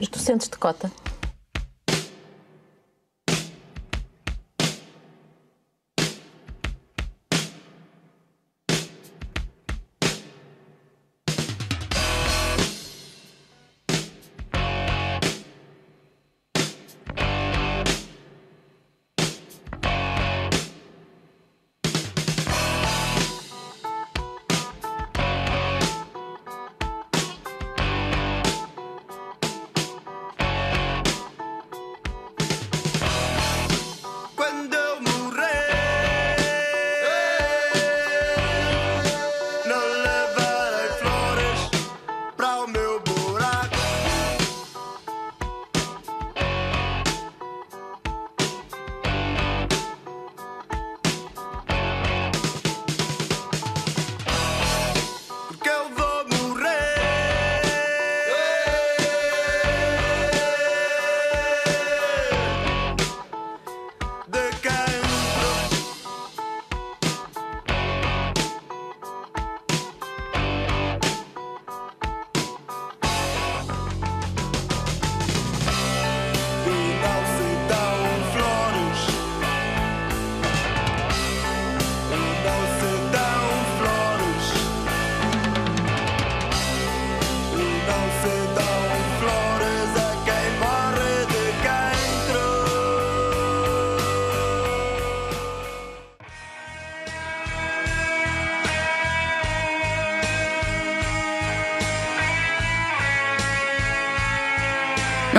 Tu sentes-te cota?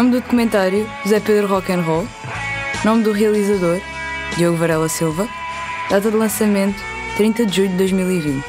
Nome do documentário: José Pedro Rock and Roll. Nome do realizador: Diogo Varela Silva. Data de lançamento: 30 de julho de 2020.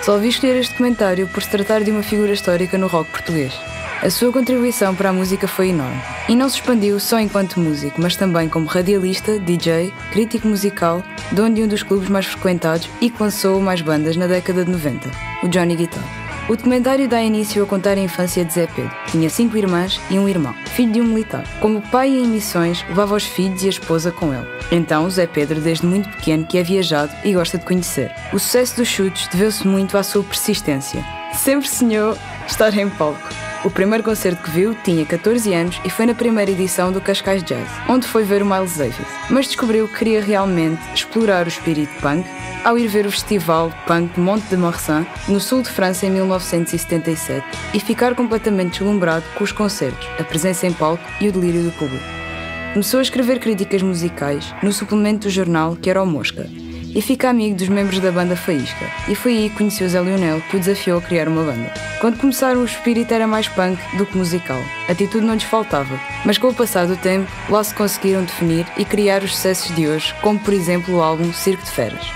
Resolvi escolher este documentário por se tratar de uma figura histórica no rock português. A sua contribuição para a música foi enorme. E não se expandiu só enquanto músico, mas também como radialista, DJ, crítico musical, dono de um dos clubes mais frequentados e que lançou mais bandas na década de 90, o Johnny Guitar. O documentário dá início a contar a infância de Zé Pedro. Tinha cinco irmãs e um irmão, filho de um militar. Como pai em missões, levava os filhos e a esposa com ele. Então, Zé Pedro, desde muito pequeno, que é viajado e gosta de conhecer. O sucesso dos chutes deveu-se muito à sua persistência. Sempre sonhou estar em palco. O primeiro concerto que viu tinha 14 anos e foi na primeira edição do Cascais Jazz, onde foi ver o Miles Davis. Mas descobriu que queria realmente explorar o espírito punk ao ir ver o festival punk Monte de Marsan, no sul de França, em 1977, e ficar completamente deslumbrado com os concertos, a presença em palco e o delírio do público. Começou a escrever críticas musicais no suplemento do jornal que era o Mosca e fica amigo dos membros da banda Faísca. E foi aí que conheceu Zé Lionel, que o desafiou a criar uma banda. Quando começaram, o espírito era mais punk do que musical. Atitude não lhes faltava, mas com o passar do tempo, lá se conseguiram definir e criar os sucessos de hoje, como por exemplo o álbum Circo de Feras.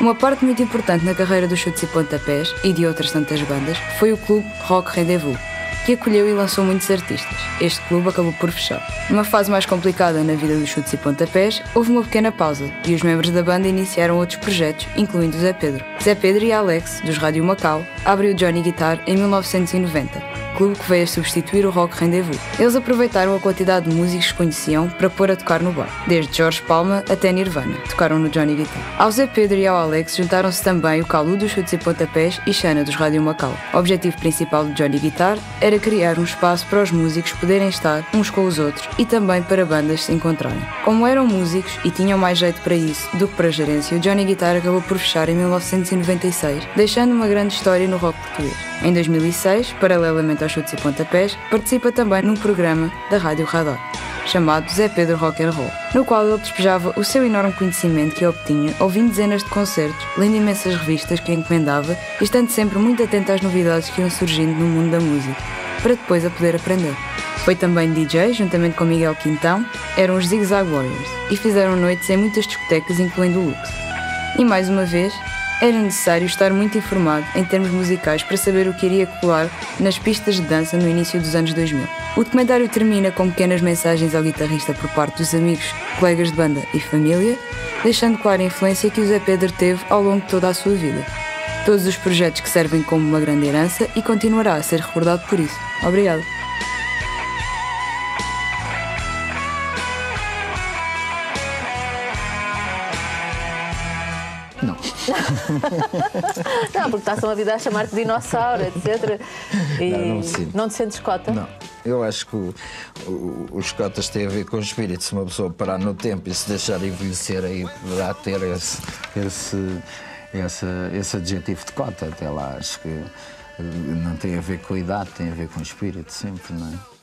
Uma parte muito importante na carreira dos Chutes e Pontapés e de outras tantas bandas foi o clube Rock Rendezvous, que acolheu e lançou muitos artistas. Este clube acabou por fechar. Numa fase mais complicada na vida dos chutes e pontapés, houve uma pequena pausa e os membros da banda iniciaram outros projetos, incluindo Zé Pedro. Zé Pedro e Alex, dos Rádio Macau, abriu Johnny Guitar em 1990 clube que veio a substituir o Rock Rendezvous. Eles aproveitaram a quantidade de músicos que conheciam para pôr a tocar no bar, desde Jorge Palma até Nirvana, tocaram no Johnny Guitar. Ao Zé Pedro e ao Alex juntaram-se também o Calu dos Chutes e Pontapés e Xana dos Rádio Macau. O objetivo principal do Johnny Guitar era criar um espaço para os músicos poderem estar uns com os outros e também para bandas se encontrarem. Como eram músicos e tinham mais jeito para isso do que para a gerência, o Johnny Guitar acabou por fechar em 1996, deixando uma grande história no rock português. Em 2006, paralelamente aos chutes e pontapés, participa também num programa da Rádio Radar, chamado Zé Pedro Rock and Roll, no qual ele despejava o seu enorme conhecimento que obtinha ouvindo dezenas de concertos, lendo imensas revistas que encomendava e estando sempre muito atento às novidades que iam surgindo no mundo da música, para depois a poder aprender. Foi também DJ, juntamente com Miguel Quintão, eram os Zig Zag Warriors e fizeram noites em muitas discotecas, incluindo o Lux. E mais uma vez, era necessário estar muito informado em termos musicais para saber o que iria colar nas pistas de dança no início dos anos 2000. O documentário termina com pequenas mensagens ao guitarrista por parte dos amigos, colegas de banda e família, deixando clara a influência que o Zé Pedro teve ao longo de toda a sua vida. Todos os projetos que servem como uma grande herança e continuará a ser recordado por isso. Obrigado. Não, porque está-se uma vida a chamar-te dinossauro, etc. E Não, não sinto. não te sentes cota? Não. Eu acho que o, o, os cotas têm a ver com o espírito. Se uma pessoa parar no tempo e se deixar envelhecer, aí poderá ter esse, esse, esse, esse adjetivo de cota. Até lá, acho que não tem a ver com a idade, tem a ver com o espírito, sempre, não é?